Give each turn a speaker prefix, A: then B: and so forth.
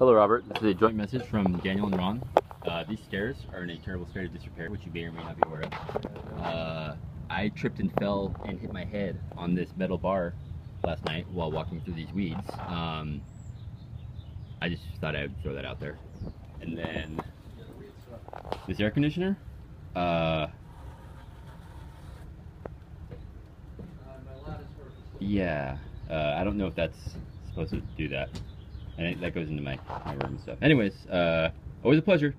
A: Hello, Robert. This is a joint message from Daniel and Ron. Uh, these stairs are in a terrible state of disrepair, which you may or may not be aware of. Uh, I tripped and fell and hit my head on this metal bar last night while walking through these weeds. Um, I just thought I would throw that out there. And then this air conditioner. Uh, yeah, uh, I don't know if that's supposed to do that. And that goes into my, my room and stuff. Anyways, uh, always a pleasure.